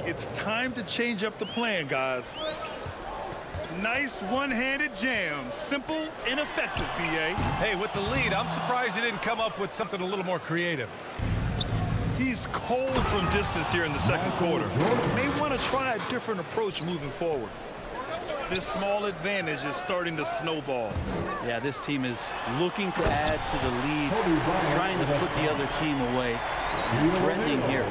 It's time to change up the plan, guys. Nice one-handed jam. Simple and effective, B.A. Hey, with the lead, I'm surprised you didn't come up with something a little more creative. He's cold from distance here in the second quarter. May want to try a different approach moving forward. This small advantage is starting to snowball. Yeah, this team is looking to add to the lead, trying to put the other team away, threatening here.